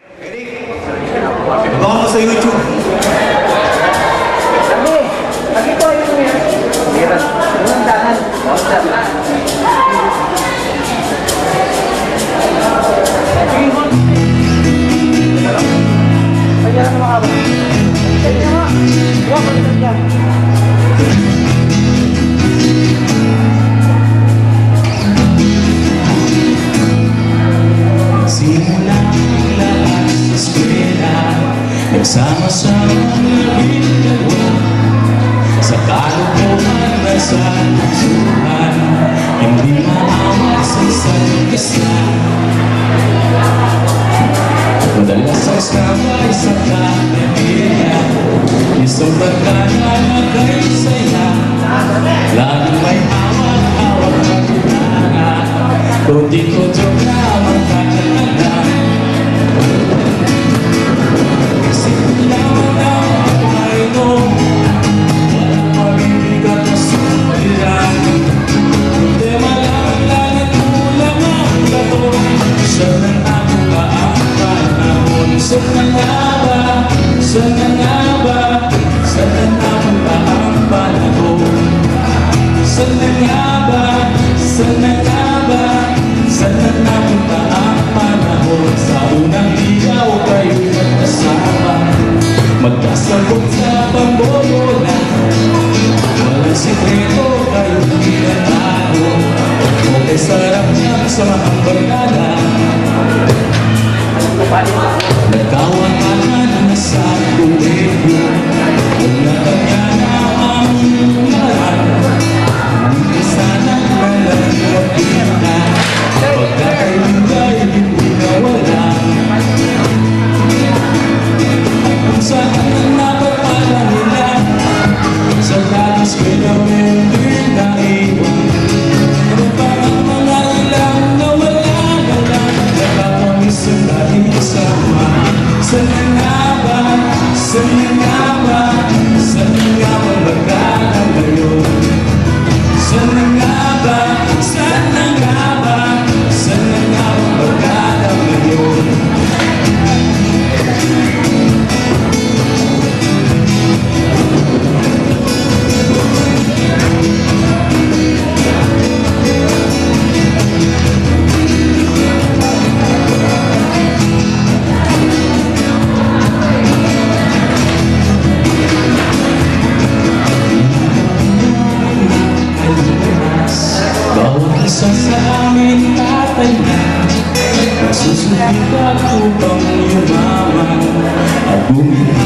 Ready? Vamos a YouTube. Labing dalawa Sa kalukuhan na sa pusuhan Hindi maawat sa isa't isa. Madalas sa Sana nga ba, sana nga ba Sana nga ba ang panahon. Sana nga ba, sana nga ba Sana napunta ang panahon. Sa unang ilaw kayo magkasama Magkasabot sa pambobola Walang sikreto kayo pinatago Okay sarap niyang sa mga barkada Sa na hindi naiwan Pero parang mga ilang nawala na lang Nakakamiss ang Sana nga ba, sana nga ba Sana nga ba Amém.